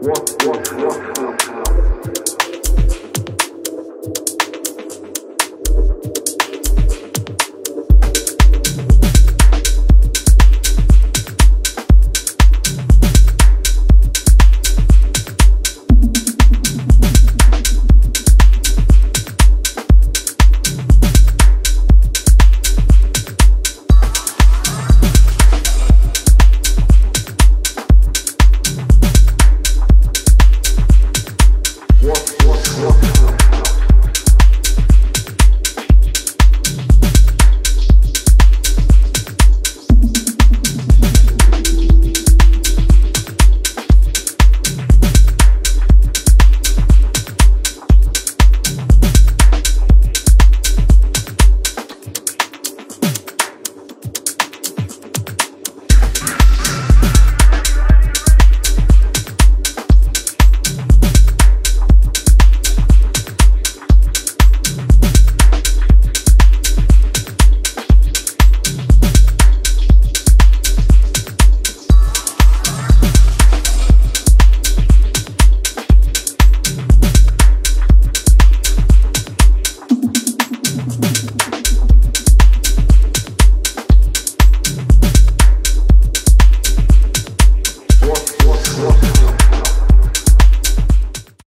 what, what, what.